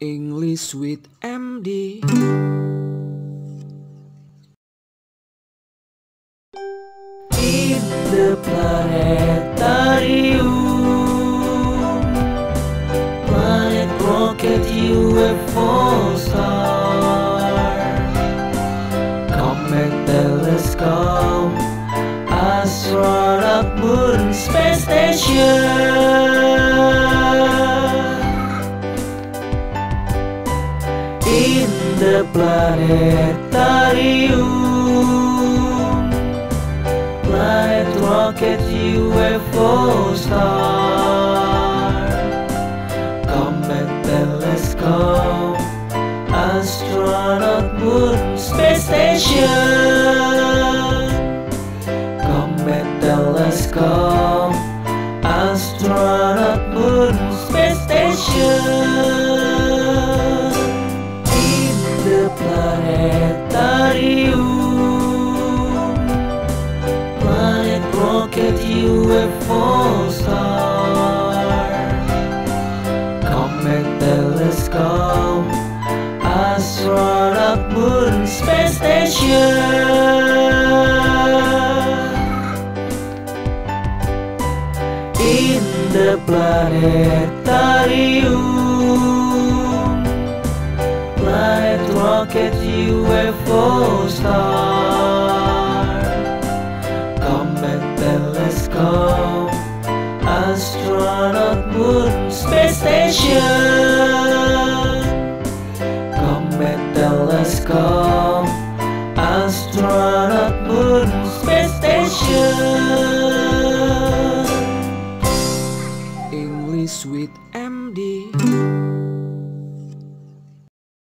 English with MD. In the planetarium, planet rocket UFO star, comet telescope, astronaut moon space station. In the planetarium planet, rocket, UFO star, comet, telescope, astronaut, moon, space station, comet, telescope, astronaut, moon, space station. Rocket, UFO star, comet, telescope, astronaut, moon, space station. In the planetarium, planet, rocket, UFO star kau Astronaut pun space station. Komet teleskop astronot pun space station. English with MD